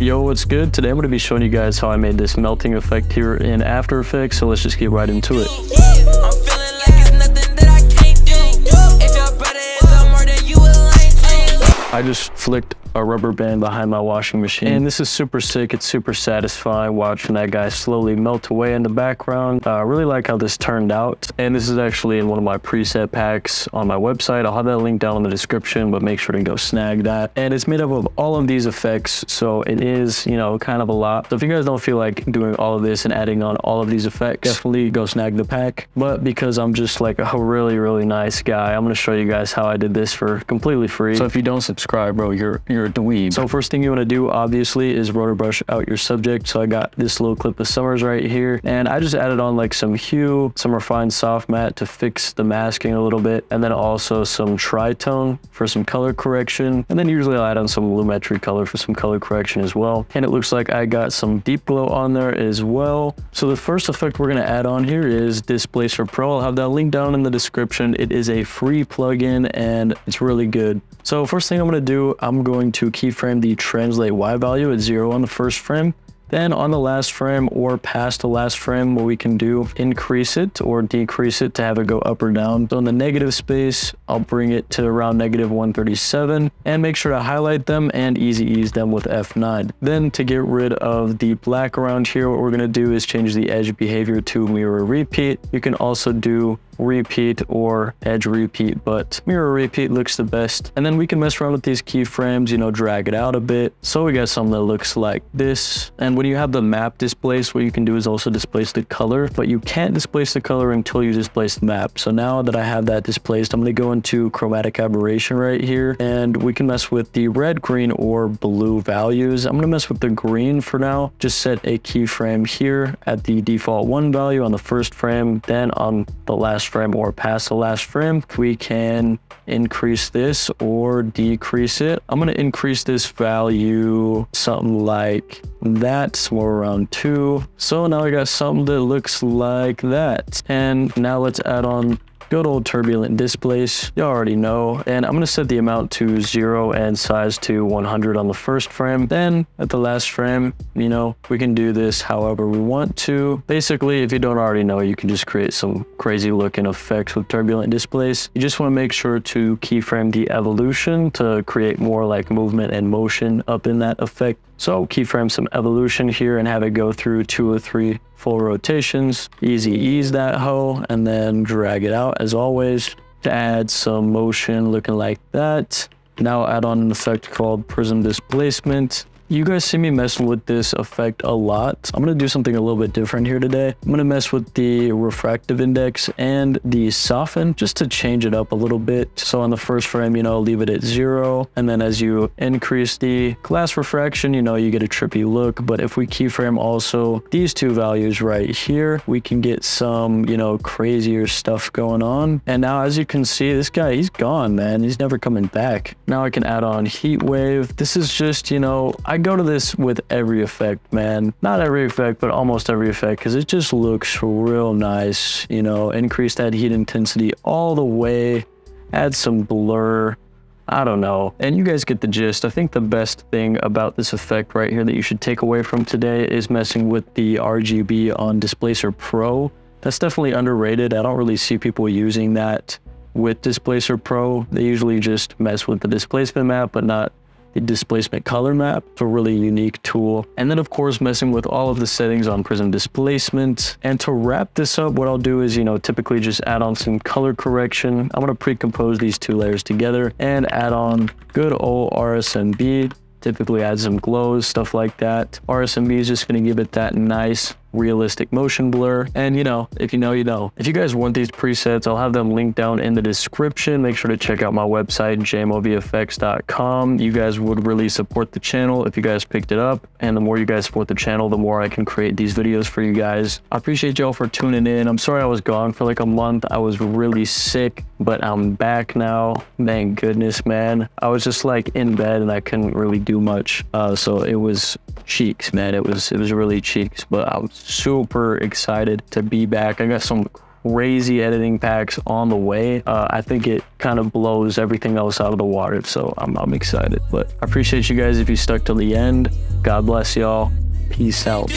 Yo, what's good? Today I'm going to be showing you guys how I made this melting effect here in After Effects, so let's just get right into it. I just flicked a rubber band behind my washing machine. And this is super sick. It's super satisfying watching that guy slowly melt away in the background. Uh, I really like how this turned out. And this is actually in one of my preset packs on my website. I'll have that link down in the description, but make sure to go snag that. And it's made up of all of these effects. So it is, you know, kind of a lot. So if you guys don't feel like doing all of this and adding on all of these effects, definitely go snag the pack. But because I'm just like a really, really nice guy, I'm going to show you guys how I did this for completely free. So if you don't subscribe, bro, you're, you're dweeb. So first thing you want to do, obviously, is Roto Brush out your subject. So I got this little clip of Summers right here, and I just added on like some hue, some refined soft matte to fix the masking a little bit, and then also some tritone for some color correction. And then usually I'll add on some Lumetri color for some color correction as well. And it looks like I got some deep glow on there as well. So the first effect we're going to add on here is Displacer Pro. I'll have that link down in the description. It is a free plugin and it's really good. So first thing I'm going to do, I'm going to keyframe the translate Y value at zero on the first frame. Then on the last frame or past the last frame, what we can do, increase it or decrease it to have it go up or down. So in the negative space, I'll bring it to around negative 137 and make sure to highlight them and easy ease them with F9. Then to get rid of the black around here, what we're gonna do is change the edge behavior to mirror repeat. You can also do repeat or edge repeat, but mirror repeat looks the best. And then we can mess around with these keyframes, you know, drag it out a bit. So we got something that looks like this. And when you have the map displaced, what you can do is also displace the color, but you can't displace the color until you displace the map. So now that I have that displaced, I'm going to go into chromatic aberration right here, and we can mess with the red, green, or blue values. I'm going to mess with the green for now. Just set a keyframe here at the default one value on the first frame, then on the last frame or past the last frame, we can increase this or decrease it. I'm going to increase this value something like that, somewhere around two. So now we got something that looks like that. And now let's add on good old turbulent displace you already know. And i'm to set the amount to zero and size to 100 on the first frame. Then at the last frame you know we can do this however we want to. Basically if you don't already know you can just create some crazy looking effects with turbulent displace. You just want to make sure to keyframe the evolution to create more like movement and motion up in that effect so keyframe some evolution here and have it go through two or three full rotations. Easy ease that hoe and then drag it out as always to add some motion looking like that. Now add on an effect called prism displacement you guys see me messing with this effect a lot. I'm going to do something a little bit different here today. I'm going to mess with the refractive index and the soften just to change it up a little bit. So on the first frame, you know, leave it at zero. And then as you increase the glass refraction, you know, you get a trippy look. But if we keyframe also these two values right here, we can get some, you know, crazier stuff going on. And now as you can see, this guy, he's gone, man. He's never coming back. Now I can add on heat wave. This is just, you know, I go to this with every effect, man. Not every effect, but almost every effect, because it just looks real nice. You know, increase that heat intensity all the way, add some blur. I don't know. And you guys get the gist. I think the best thing about this effect right here that you should take away from today is messing with the RGB on Displacer Pro. That's definitely underrated. I don't really see people using that with Displacer Pro. They usually just mess with the displacement map, but not the displacement color map. It's a really unique tool. And then of course, messing with all of the settings on Prism displacement. And to wrap this up, what I'll do is, you know, typically just add on some color correction. I'm to pre-compose these two layers together and add on good old RSMB typically add some glows, stuff like that. RSMB is just going to give it that nice realistic motion blur. And you know, if you know, you know. If you guys want these presets, I'll have them linked down in the description. Make sure to check out my website, jamovfx.com. You guys would really support the channel if you guys picked it up. And the more you guys support the channel, the more I can create these videos for you guys. I appreciate y'all for tuning in. I'm sorry I was gone for like a month. I was really sick, but I'm back now. Thank goodness, man. I was just like in bed and I couldn't really do much. Uh, so it was cheeks, man. It was, it was really cheeks, but I was super excited to be back. I got some crazy editing packs on the way. Uh, I think it kind of blows everything else out of the water. So I'm, I'm excited. But I appreciate you guys if you stuck till the end. God bless y'all. Peace out.